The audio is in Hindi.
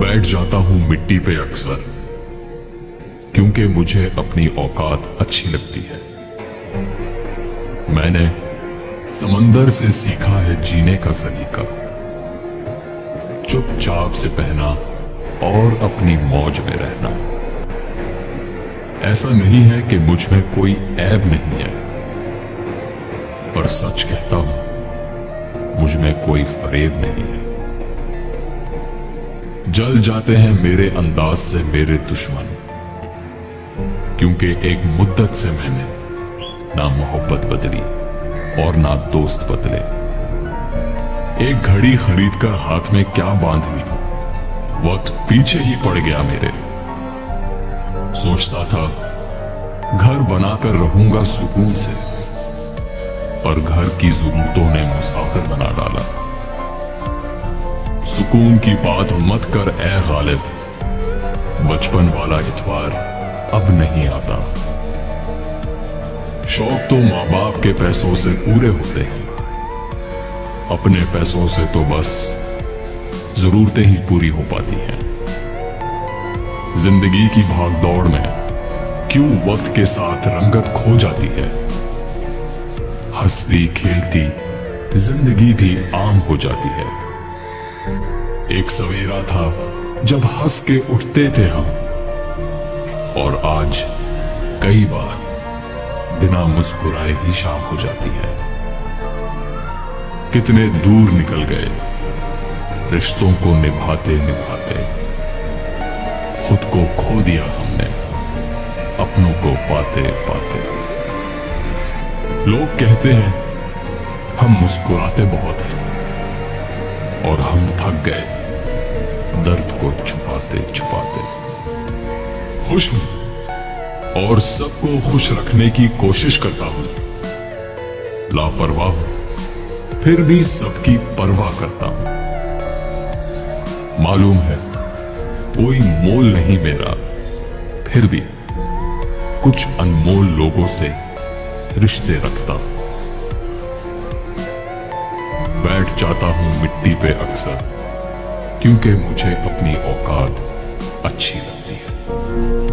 बैठ जाता हूँ मिट्टी पे अक्सर, क्योंकि मुझे अपनी औकात अच्छी लगती है। मैंने समंदर से सीखा है जीने का सलीका। चुपचाप से पहना और अपनी मौज में रहना। ऐसा नहीं है कि मुझमें कोई ऐब नहीं है, पर सच कहता हूँ मुझमें कोई फरेब नहीं है। जल जाते हैं मेरे अंदाज से मेरे दुश्मन, क्योंकि एक मुद्दत से मैंने ना मोहब्बत बदली और ना दोस्त बदले। एक घड़ी खरीदकर हाथ में क्या बाँध ली? वक्त पीछे ही पड़ गया मेरे। सोचता था, घर बनाकर रहूँगा सुकून से। पर घर की जरूरतों ने मुसाफिर बना डाला। सुकून की बात मत कर, ए गालिब। बचपन वाला इतवार अब नहीं आता। शौक तो माँ बाप के पैसों से पूरे होते हैं। अपने पैसों से तो बस जरूरतें ही पूरी हो पाती हैं। ज़िंदगी की भागदौड़ में क्यों वक्त के साथ रंगत खो जाती है? हंसती खेलती, ज़िंदगी भी आम हो जाती है। एक सवेरा था जब हंस के उठते थे हम, और आज कई बार बिना मुस्कुराए ही शाम हो जाती है। कितने दूर निकल गए, रिश्तों को निभाते निभाते, खुद को खो दिया हमने, अपनों को पाते पाते। लोग कहते हैं, हम मुस्कुराते बहुत हैं और हम थक गए। दर्द को छुपाते छुपाते। खुश हूँ और सबको खुश रखने की कोशिश करता हूँ। लापरवाह हूँ, फिर भी सबकी परवाह करता हूँ। मालूम है, कोई मोल नहीं मेरा, फिर भी कुछ अनमोल लोगों से रिश्ते रखता। बैठ जाता हूँ मिट्टी पे अक्सर, क्योंकि मुझे अपनी औकात अच्छी लगती है।